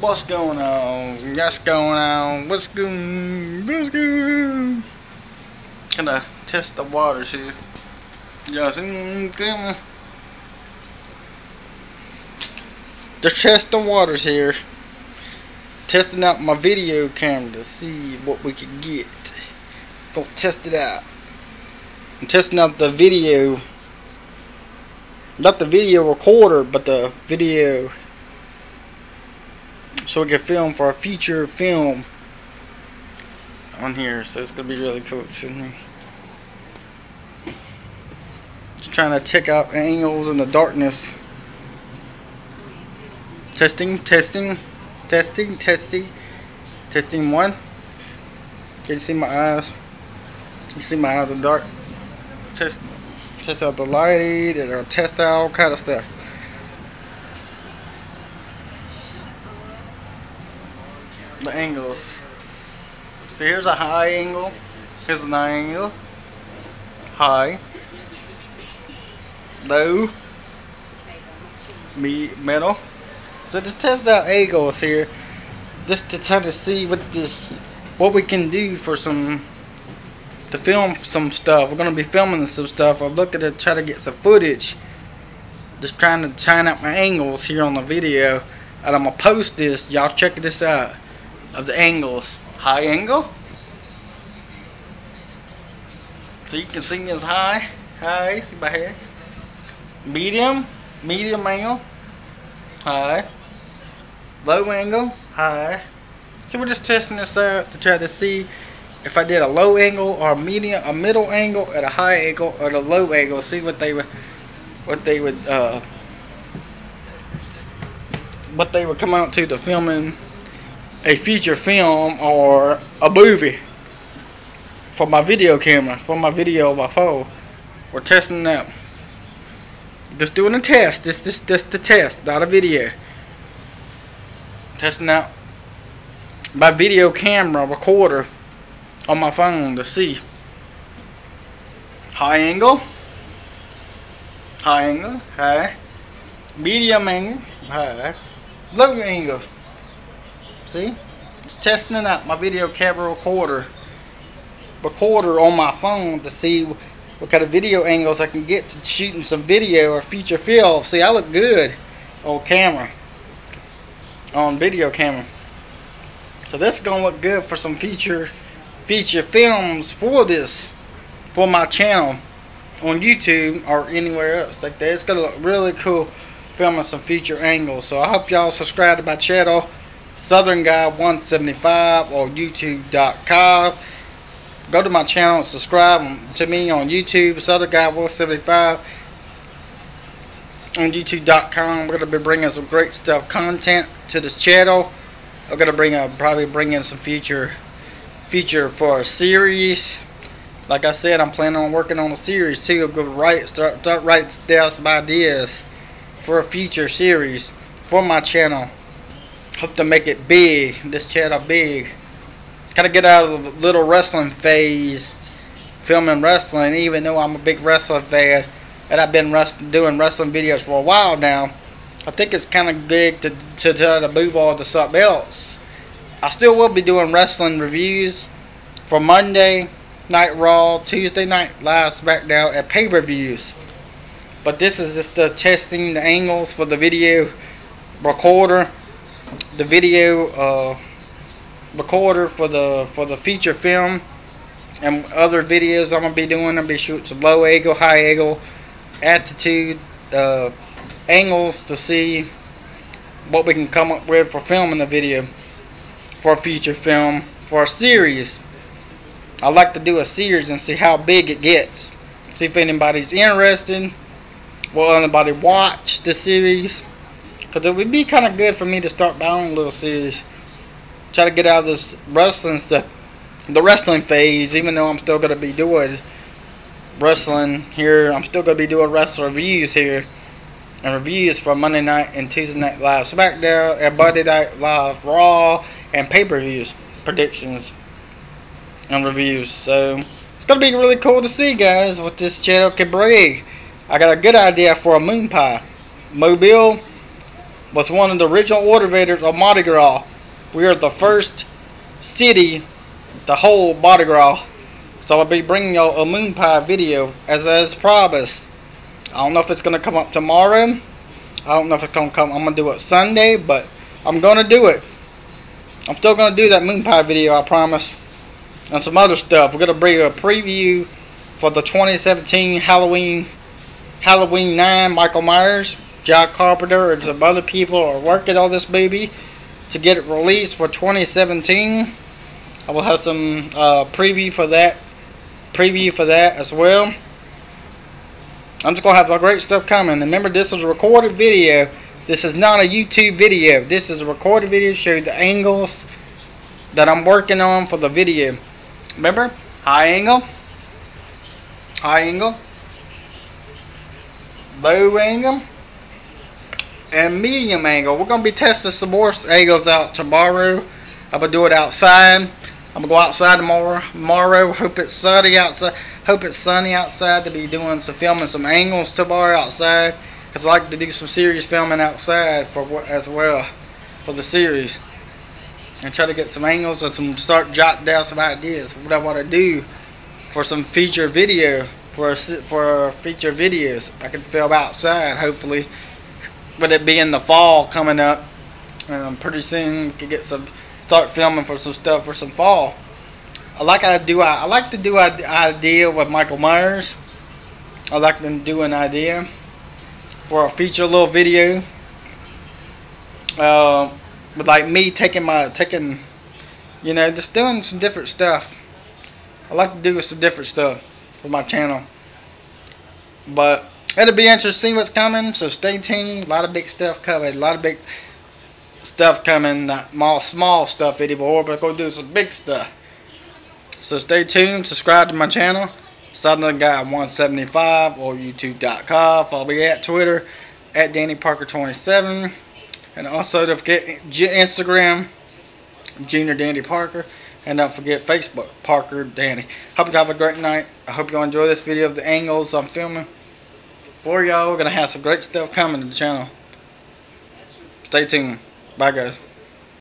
What's going on? What's going on? What's going on? What's going on? Gonna test the waters here. Y'all see Just test the waters here. Testing out my video camera to see what we can get. Go test it out. I'm testing out the video not the video recorder but the video so we can film for a future film. On here so it's gonna be really cool shouldn't we just trying to check out angles in the darkness. Testing testing testing testing. Testing one. Can you see my eyes? You see my eyes the dark? Test test out the light or test out all kind of stuff the angles. So here's a high angle. Here's an angle. High. Low. Me middle. So to test out angles here just to try to see what this what we can do for some to film some stuff. We're gonna be filming some stuff. I'm looking to try to get some footage. Just trying to time out my angles here on the video. And I'm gonna post this. Y'all check this out of the angles. High angle. So you can see this high. High, see my hair. Medium, medium angle. High. Low angle, high. So we're just testing this out to try to see if I did a low angle or a medium, a middle angle, at a high angle, or the low angle. See what they would, what they would, uh, what they would come out to the filming a feature film or a movie for my video camera, for my video of my phone. We're testing out. Just doing a test. This this this the test, not a video. Testing out my video camera recorder on my phone to see high angle, high angle, high, medium angle, high, low angle. See? It's testing out my video camera recorder recorder on my phone to see what kind of video angles I can get to shooting some video or feature film. See, I look good on camera. On video camera. So this is going to look good for some feature feature films for this for my channel on YouTube or anywhere else like that. It's going to look really cool filming some feature angles. So I hope y'all subscribe to my channel. Southern Guy 175 or YouTube.com. Go to my channel and subscribe to me on YouTube, Southern Guy 175 on YouTube.com. We're going to be bringing some great stuff, content to this channel. I'm going to bring a, probably bring in some future feature for a series. Like I said, I'm planning on working on a series too. Going to write, start, start writing down some ideas for a future series for my channel hope to make it big. This channel big. Kind of get out of the little wrestling phase filming wrestling even though I'm a big wrestling fan and I've been doing wrestling videos for a while now. I think it's kind of big to, to to move on to something else. I still will be doing wrestling reviews for Monday Night Raw, Tuesday Night Live SmackDown, and pay-per-views. But this is just the testing the angles for the video recorder the video uh, recorder for the for the feature film and other videos I'm gonna be doing. I'll be shooting some low angle, high angle, attitude uh, angles to see what we can come up with for filming the video for a feature film for a series. I like to do a series and see how big it gets. See if anybody's interested. Will anybody watch the series? Because it would be kind of good for me to start my own little series. Try to get out of this wrestling stuff. The wrestling phase, even though I'm still going to be doing wrestling here. I'm still going to be doing wrestling reviews here. And reviews for Monday night and Tuesday night live SmackDown and Monday night live Raw and pay-per-views predictions and reviews. So it's going to be really cool to see, guys, what this channel can bring. I got a good idea for a moon pie. Mobile was one of the original motivators of Mardi Gras. We are the first city to hold Mardi Gras. So I'll be bringing y'all a moon pie video as as promised. I don't know if it's gonna come up tomorrow. I don't know if it's gonna come. I'm gonna do it Sunday, but I'm gonna do it. I'm still gonna do that moon pie video. I promise. And some other stuff. We're gonna bring a preview for the 2017 Halloween Halloween 9 Michael Myers. John Carpenter and some other people are working on this movie to get it released for 2017. I will have some uh, preview for that preview for that as well. I'm just gonna have a great stuff coming. Remember, this is a recorded video. This is not a YouTube video. This is a recorded video showing the angles that I'm working on for the video. Remember, high angle, high angle, low angle, and medium angle. We're gonna be testing some more angles out tomorrow. I'm gonna do it outside. I'm gonna go outside tomorrow. Tomorrow, hope it's sunny outside. Hope it's sunny outside to be doing some filming some angles tomorrow outside. Cause I like to do some serious filming outside for as well for the series, and try to get some angles and some start jot down some ideas what I want to do for some feature video for for feature videos. I can film outside hopefully, with it being the fall coming up, and um, pretty soon we can get some start filming for some stuff for some fall. I like I do I, I like to do an idea with Michael Myers. I like to do an idea for a feature little video. Uh, with like me taking my taking, you know, just doing some different stuff. I like to do some different stuff for my channel. But it'll be interesting what's coming, so stay tuned. A lot of big stuff coming. A lot of big stuff coming, not small, small stuff anymore, but go do some big stuff. So stay tuned, subscribe to my channel, Southern Guy 175 or YouTube.com. Follow me at Twitter at Danny Parker 27. And also don't forget Instagram, Junior Danny Parker. And don't forget Facebook, Parker Danny. Hope you have a great night. I hope you enjoy this video of the angles I'm filming for y'all. We're going to have some great stuff coming to the channel. Stay tuned. Bye, guys.